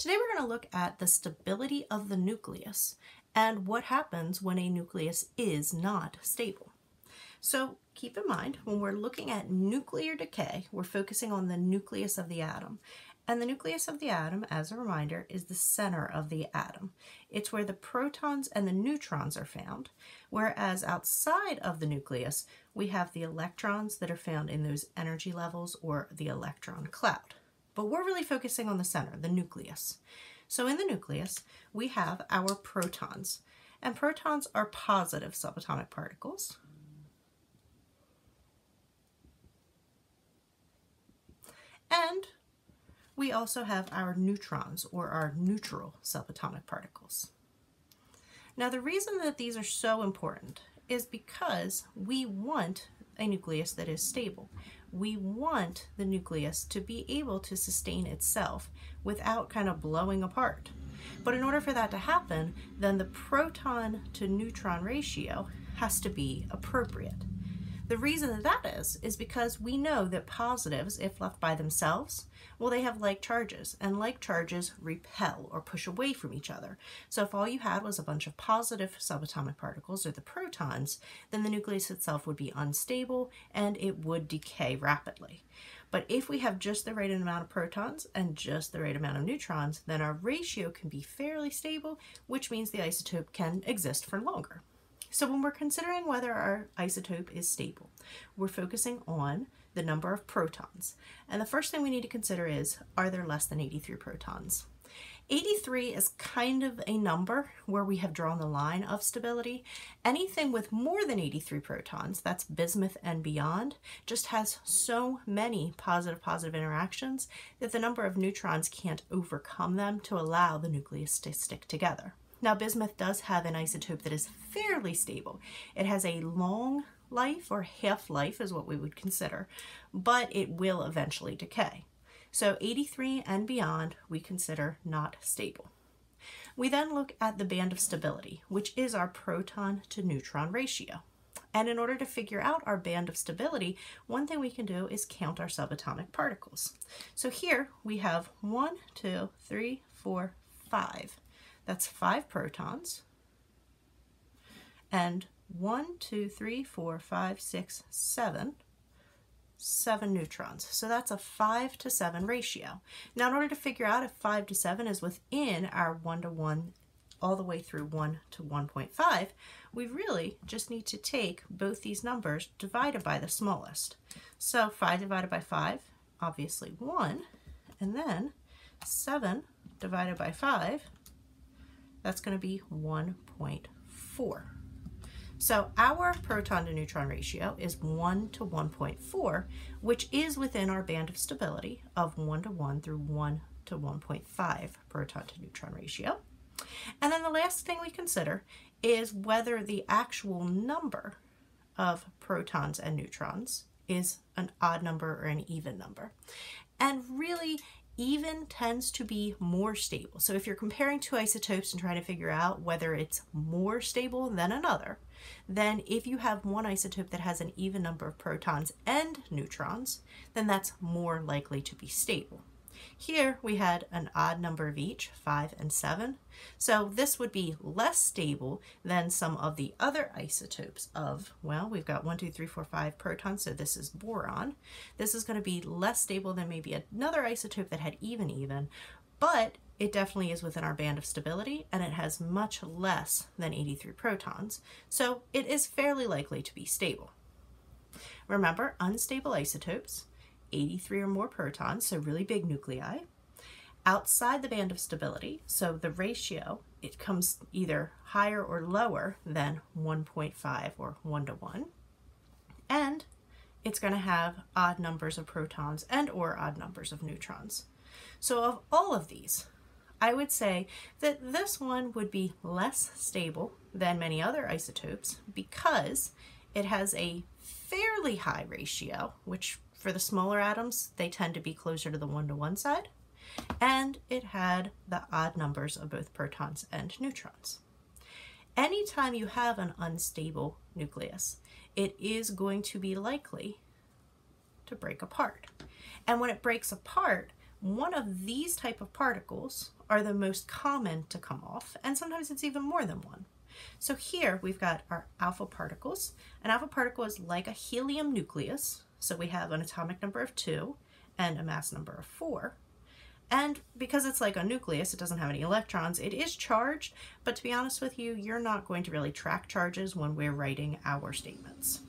Today we're going to look at the stability of the nucleus and what happens when a nucleus is not stable. So keep in mind, when we're looking at nuclear decay, we're focusing on the nucleus of the atom. And the nucleus of the atom, as a reminder, is the center of the atom. It's where the protons and the neutrons are found, whereas outside of the nucleus, we have the electrons that are found in those energy levels or the electron cloud. But we're really focusing on the center, the nucleus. So in the nucleus, we have our protons. And protons are positive subatomic particles. And we also have our neutrons, or our neutral subatomic particles. Now the reason that these are so important is because we want a nucleus that is stable we want the nucleus to be able to sustain itself without kind of blowing apart. But in order for that to happen, then the proton to neutron ratio has to be appropriate. The reason that that is, is because we know that positives, if left by themselves, well, they have like charges, and like charges repel or push away from each other. So if all you had was a bunch of positive subatomic particles, or the protons, then the nucleus itself would be unstable and it would decay rapidly. But if we have just the right amount of protons and just the right amount of neutrons, then our ratio can be fairly stable, which means the isotope can exist for longer. So when we're considering whether our isotope is stable, we're focusing on the number of protons. And the first thing we need to consider is, are there less than 83 protons? 83 is kind of a number where we have drawn the line of stability. Anything with more than 83 protons, that's bismuth and beyond, just has so many positive-positive interactions that the number of neutrons can't overcome them to allow the nucleus to stick together. Now bismuth does have an isotope that is fairly stable. It has a long life or half-life is what we would consider, but it will eventually decay. So 83 and beyond we consider not stable. We then look at the band of stability, which is our proton to neutron ratio. And in order to figure out our band of stability, one thing we can do is count our subatomic particles. So here we have one, two, three, four, five. That's five protons. And one, two, three, four, five, six, seven, seven neutrons. So that's a five to seven ratio. Now in order to figure out if five to seven is within our one to one all the way through 1 to 1.5, we really just need to take both these numbers divided by the smallest. So 5 divided by 5, obviously 1, and then 7 divided by 5, that's going to be 1.4. So our proton to neutron ratio is 1 to 1.4, which is within our band of stability of 1 to 1 through 1 to 1.5 proton to neutron ratio. And then the last thing we consider is whether the actual number of protons and neutrons is an odd number or an even number. And really, even tends to be more stable. So if you're comparing two isotopes and trying to figure out whether it's more stable than another, then if you have one isotope that has an even number of protons and neutrons, then that's more likely to be stable. Here we had an odd number of each, 5 and 7, so this would be less stable than some of the other isotopes of, well, we've got 1, 2, 3, 4, 5 protons, so this is boron. This is going to be less stable than maybe another isotope that had even even, but it definitely is within our band of stability and it has much less than 83 protons, so it is fairly likely to be stable. Remember, unstable isotopes, 83 or more protons, so really big nuclei. Outside the band of stability, so the ratio, it comes either higher or lower than 1.5 or 1 to 1. And it's going to have odd numbers of protons and or odd numbers of neutrons. So of all of these, I would say that this one would be less stable than many other isotopes because it has a fairly high ratio, which for the smaller atoms, they tend to be closer to the one-to-one -one side, and it had the odd numbers of both protons and neutrons. Anytime you have an unstable nucleus, it is going to be likely to break apart. And when it breaks apart, one of these type of particles are the most common to come off, and sometimes it's even more than one. So here we've got our alpha particles. An alpha particle is like a helium nucleus, so we have an atomic number of two and a mass number of four. And because it's like a nucleus, it doesn't have any electrons, it is charged, but to be honest with you, you're not going to really track charges when we're writing our statements.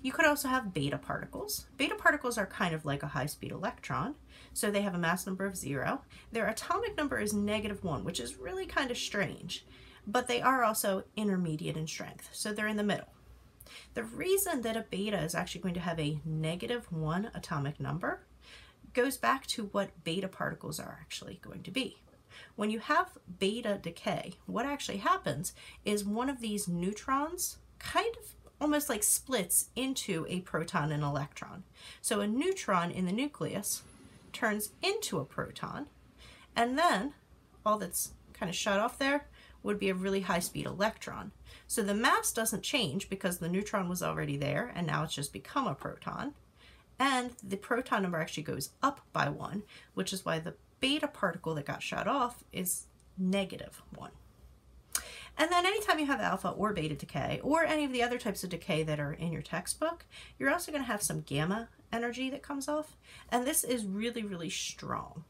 You could also have beta particles. Beta particles are kind of like a high-speed electron, so they have a mass number of zero. Their atomic number is negative one, which is really kind of strange, but they are also intermediate in strength, so they're in the middle. The reason that a beta is actually going to have a negative one atomic number goes back to what beta particles are actually going to be. When you have beta decay, what actually happens is one of these neutrons kind of almost like splits into a proton and electron. So a neutron in the nucleus turns into a proton, and then all that's kind of shut off there would be a really high speed electron. So the mass doesn't change because the neutron was already there and now it's just become a proton and the proton number actually goes up by one, which is why the beta particle that got shot off is negative one. And then anytime you have alpha or beta decay, or any of the other types of decay that are in your textbook, you're also going to have some gamma energy that comes off, and this is really, really strong.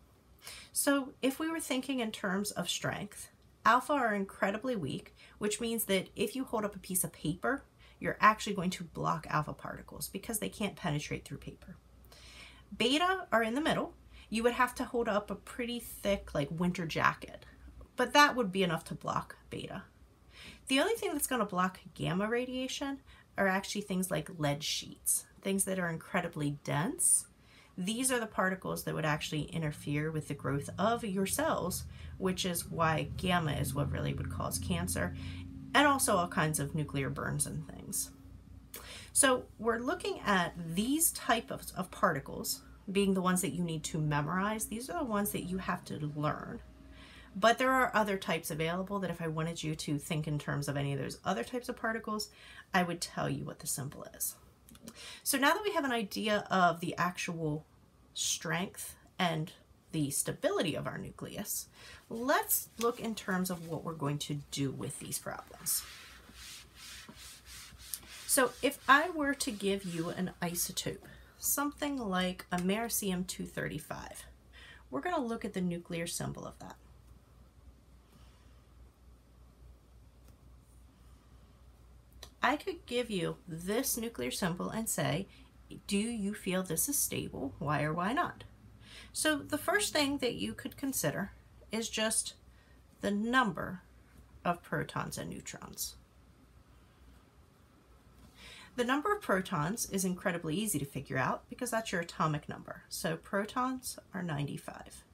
So if we were thinking in terms of strength, alpha are incredibly weak, which means that if you hold up a piece of paper you're actually going to block alpha particles because they can't penetrate through paper. Beta are in the middle. You would have to hold up a pretty thick like winter jacket, but that would be enough to block beta. The only thing that's going to block gamma radiation are actually things like lead sheets, things that are incredibly dense. These are the particles that would actually interfere with the growth of your cells, which is why gamma is what really would cause cancer and also all kinds of nuclear burns and things. So we're looking at these type of, of particles being the ones that you need to memorize. These are the ones that you have to learn. But there are other types available that if I wanted you to think in terms of any of those other types of particles, I would tell you what the symbol is. So now that we have an idea of the actual strength and the stability of our nucleus, let's look in terms of what we're going to do with these problems. So if I were to give you an isotope, something like americium-235, we're going to look at the nuclear symbol of that. I could give you this nuclear symbol and say, do you feel this is stable? Why or why not? So the first thing that you could consider is just the number of protons and neutrons. The number of protons is incredibly easy to figure out because that's your atomic number. So protons are 95.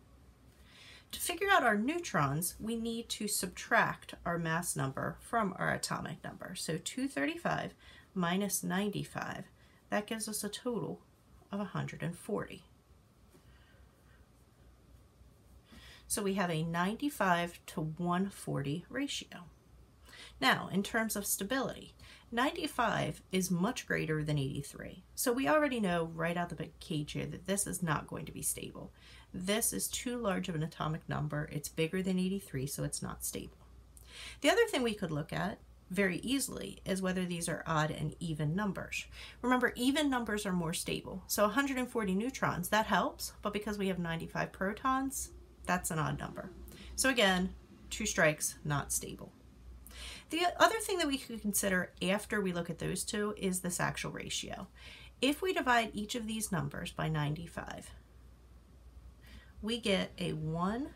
To figure out our neutrons, we need to subtract our mass number from our atomic number. So 235 minus 95, that gives us a total of 140. So we have a 95 to 140 ratio. Now, in terms of stability, 95 is much greater than 83. So we already know right out the gate here that this is not going to be stable. This is too large of an atomic number. It's bigger than 83, so it's not stable. The other thing we could look at very easily is whether these are odd and even numbers. Remember, even numbers are more stable. So 140 neutrons, that helps, but because we have 95 protons, that's an odd number. So again, two strikes, not stable. The other thing that we could consider after we look at those two is this actual ratio. If we divide each of these numbers by 95, we get a 1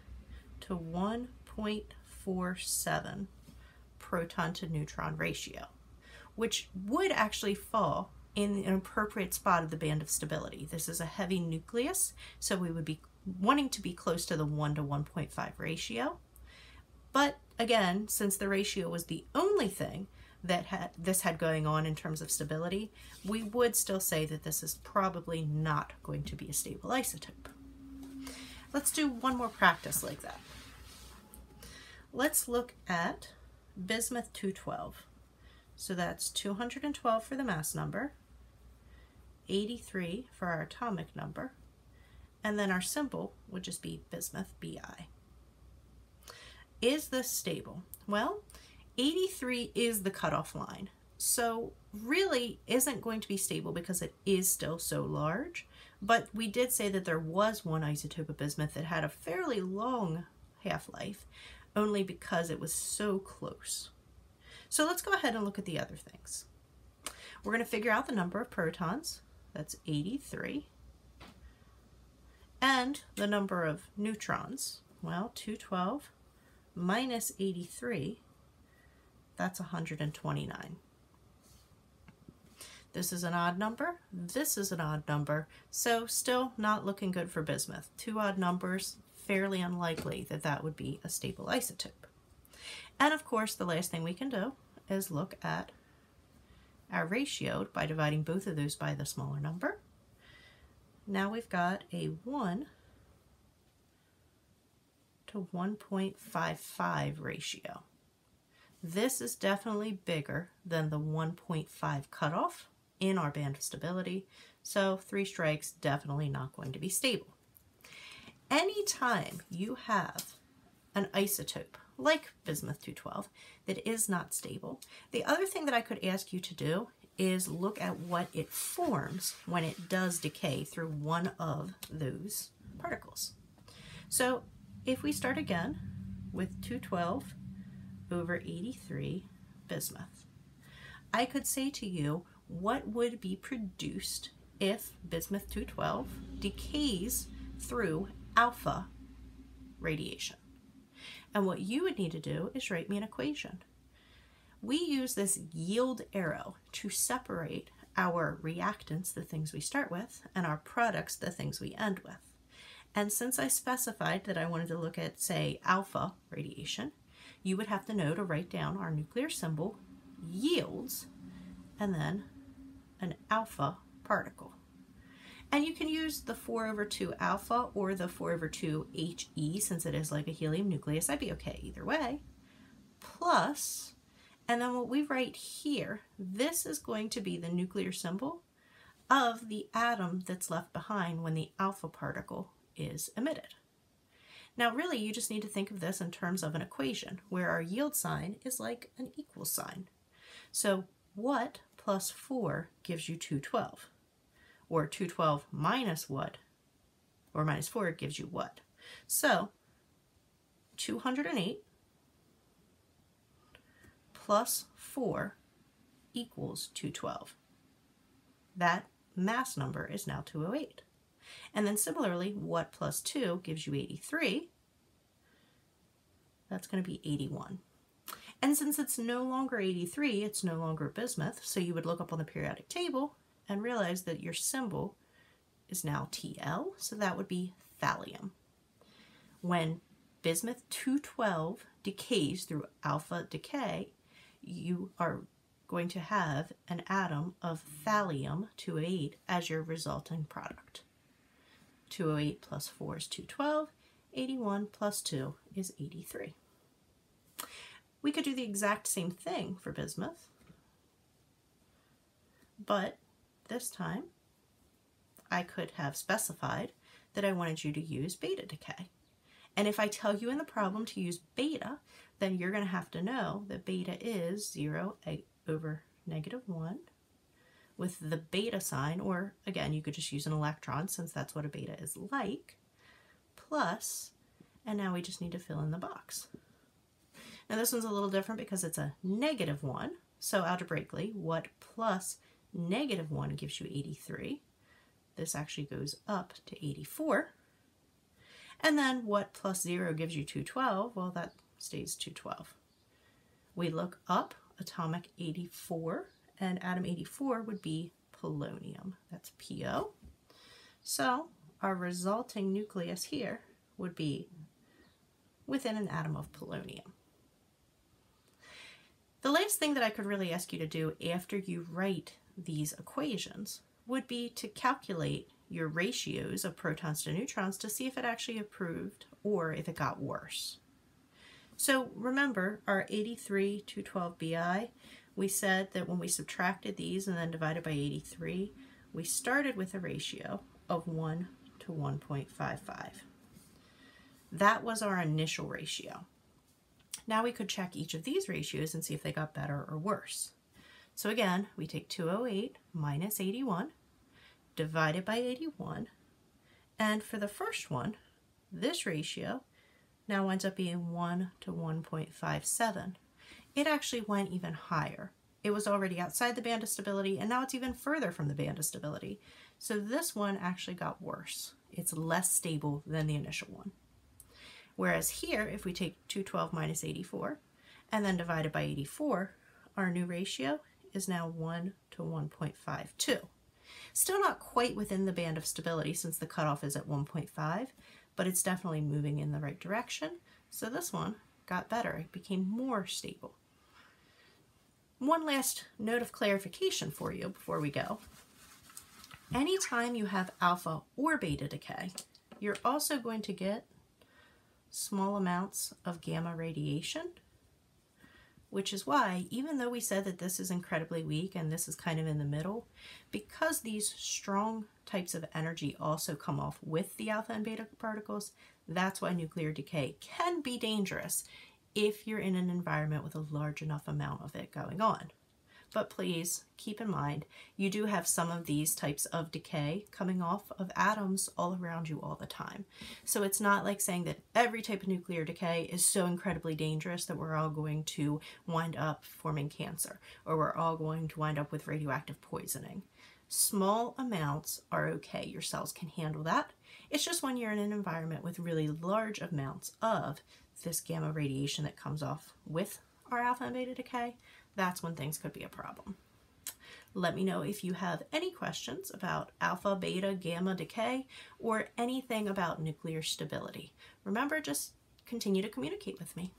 to 1.47 proton to neutron ratio, which would actually fall in an appropriate spot of the band of stability. This is a heavy nucleus, so we would be wanting to be close to the 1 to 1.5 ratio. But again, since the ratio was the only thing that had, this had going on in terms of stability, we would still say that this is probably not going to be a stable isotope. Let's do one more practice like that. Let's look at bismuth 212. So that's 212 for the mass number, 83 for our atomic number, and then our symbol would just be bismuth, Bi. Is this stable? Well, 83 is the cutoff line. So really isn't going to be stable because it is still so large. But we did say that there was one isotope of bismuth that had a fairly long half-life, only because it was so close. So let's go ahead and look at the other things. We're going to figure out the number of protons. That's 83. And the number of neutrons. Well, 212 minus 83, that's 129. This is an odd number. This is an odd number. So still not looking good for bismuth. Two odd numbers, fairly unlikely that that would be a stable isotope. And of course, the last thing we can do is look at our ratio by dividing both of those by the smaller number. Now we've got a 1 to 1.55 ratio. This is definitely bigger than the 1.5 cutoff in our band of stability, so three strikes definitely not going to be stable. Anytime you have an isotope like bismuth-212 that is not stable, the other thing that I could ask you to do is look at what it forms when it does decay through one of those particles. So if we start again with 212 over 83 bismuth, I could say to you what would be produced if bismuth 212 decays through alpha radiation. And what you would need to do is write me an equation. We use this yield arrow to separate our reactants, the things we start with, and our products, the things we end with. And since I specified that I wanted to look at, say, alpha radiation, you would have to know to write down our nuclear symbol, yields, and then an alpha particle. And you can use the 4 over 2 alpha or the 4 over 2 He since it is like a helium nucleus. I'd be okay either way. Plus, and then what we write here, this is going to be the nuclear symbol of the atom that's left behind when the alpha particle is emitted. Now really you just need to think of this in terms of an equation where our yield sign is like an equal sign. So what plus 4 gives you 212? Or 212 minus what? Or minus 4 gives you what? So 208 plus 4 equals 212. That mass number is now 208. And then similarly, what plus 2 gives you 83? That's going to be 81. And since it's no longer 83, it's no longer bismuth, so you would look up on the periodic table and realize that your symbol is now TL, so that would be thallium. When bismuth 212 decays through alpha decay, you are going to have an atom of thallium 208 as your resulting product. 208 plus 4 is 212. 81 plus 2 is 83. We could do the exact same thing for bismuth, but this time I could have specified that I wanted you to use beta decay. And if I tell you in the problem to use beta, then you're going to have to know that beta is 0 over negative 1 with the beta sign, or again, you could just use an electron since that's what a beta is like, plus, and now we just need to fill in the box. Now this one's a little different because it's a negative 1, so algebraically, what plus negative 1 gives you 83? This actually goes up to 84. And then what plus 0 gives you 212? Well, that stays 212. We look up atomic 84 and atom 84 would be polonium. That's PO. So our resulting nucleus here would be within an atom of polonium. The last thing that I could really ask you to do after you write these equations would be to calculate your ratios of protons to neutrons to see if it actually improved or if it got worse. So remember our 83 212 Bi we said that when we subtracted these and then divided by 83, we started with a ratio of 1 to 1.55. That was our initial ratio. Now we could check each of these ratios and see if they got better or worse. So again, we take 208 minus 81 divided by 81. And for the first one, this ratio now ends up being 1 to 1.57. It actually went even higher. It was already outside the band of stability, and now it's even further from the band of stability. So this one actually got worse. It's less stable than the initial one. Whereas here, if we take 212 minus 84 and then divide it by 84, our new ratio is now 1 to 1.52. Still not quite within the band of stability since the cutoff is at 1.5, but it's definitely moving in the right direction. So this one got better. It became more stable. One last note of clarification for you before we go. Anytime you have alpha or beta decay, you're also going to get small amounts of gamma radiation, which is why, even though we said that this is incredibly weak and this is kind of in the middle, because these strong types of energy also come off with the alpha and beta particles, that's why nuclear decay can be dangerous if you're in an environment with a large enough amount of it going on. But please keep in mind, you do have some of these types of decay coming off of atoms all around you all the time. So it's not like saying that every type of nuclear decay is so incredibly dangerous that we're all going to wind up forming cancer or we're all going to wind up with radioactive poisoning. Small amounts are okay. Your cells can handle that. It's just when you're in an environment with really large amounts of this gamma radiation that comes off with our alpha and beta decay that's when things could be a problem. Let me know if you have any questions about alpha, beta, gamma decay, or anything about nuclear stability. Remember, just continue to communicate with me.